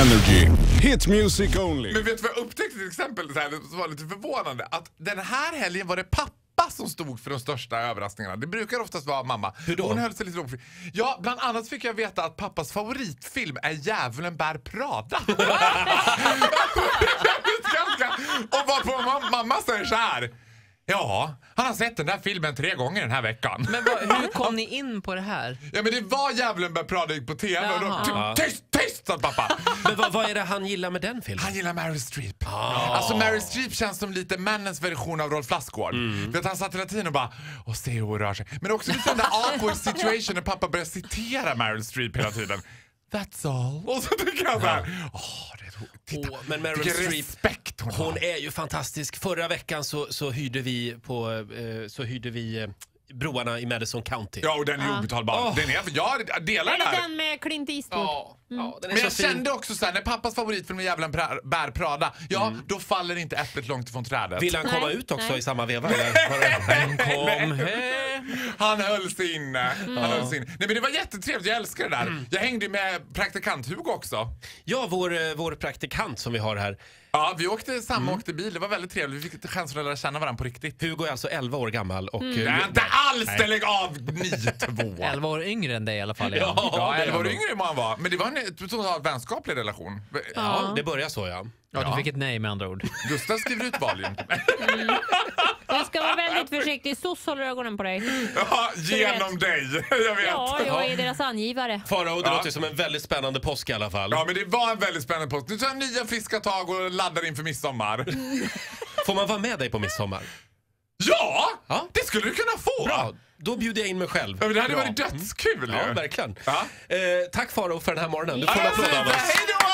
Energy. Hit music only. Men vet du vad jag upptäckte till exempel, så här, som var lite förvånande? Att den här helgen var det pappa som stod för de största överraskningarna. Det brukar oftast vara mamma. Hur då? Hon höll sig lite lågt. Ja, bland annat fick jag veta att pappas favoritfilm är Djävulen bär Prada. Och varpå mam- mamma säger så här. Ja, han har sett den där filmen tre gånger den här veckan. Men vad, hur kom ni in på det här? Ja men det var Djävulen bär Prada gick på TV och då, typ, tyst, sa pappa. Men vad, vad är det han gillar med den filmen? Han gillar Meryl Streep. Alltså Meryl Streep känns som lite männens version av Rolf Lassgård. Mm. Vet, han satt hela tiden och bara och se hur hon rör sig. Men också lite den där awkward situation när pappa börjar citera Meryl Streep hela tiden. That's all. Och så tycker jag såhär, åh, det är roligt. Titta, Åh, men Meryl vilken Streep, respekt hon, Hon är ju fantastisk. Förra veckan så, så hyrde vi på eh, så hyrde vi eh, broarna i Madison County. Ja, och den är obetalbar. Åh. Den är, jag delar Är den det här. den med Clint Eastwood? Ja, ja, den är Men jag fin. kände också såhär, när pappas favoritfilm är Djävulen pra- bär Prada, ja Mm. då faller inte äpplet långt ifrån trädet. Vill han komma Nej, ut också nej. i samma veva? Eller? Var det- Kom hem. Han höll sig inne. Mm. Han höll sig inne. Nej, men det var jättetrevligt, jag älskar det där. Jag hängde ju med praktikant-Hugo också. Ja, vår, eh, vår praktikant som vi har här. Ja, vi åkte samma Mm. åkte bil. Det var väldigt trevligt. Vi fick chansen att lära känna varandra på riktigt. Hugo är alltså 11 år gammal och... Eh, är inte alls! Lägg av! Ni två. 11 år yngre än dig i alla fall. Ja. Ja, Ja, det elva år är han. yngre än vad han var. Men det var en totalt vänskaplig relation. Ja, det börjar så ja. Ja, du fick ett nej med andra ord. Gustav skriver ut Valium till mig. Du ska vara väldigt försiktig. SOS håller ögonen på dig. Ja, genom dig. Jag vet. Ja, jag är deras angivare. Farao, det Ja. låter som en väldigt spännande påsk i alla fall. Ja, men det var en väldigt spännande post. Nu tar jag nya friska tag och laddar inför midsommar. Får man vara med dig på midsommar? Ja! Ja. Det skulle du kunna få! Bra, då bjuder jag in mig själv. Ja, men det hade Bra. varit dödskul Ja, ju. verkligen. Ja. Eh, tack Farao för den här morgonen. Du får en Ja, applåd av oss. Hej då!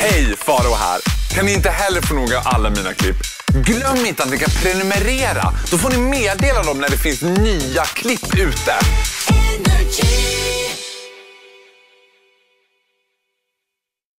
Hej, Faro här. Kan ni inte heller få nog av alla mina klipp? Glöm inte att ni kan prenumerera. Då får ni meddela dem när det finns nya klipp ute.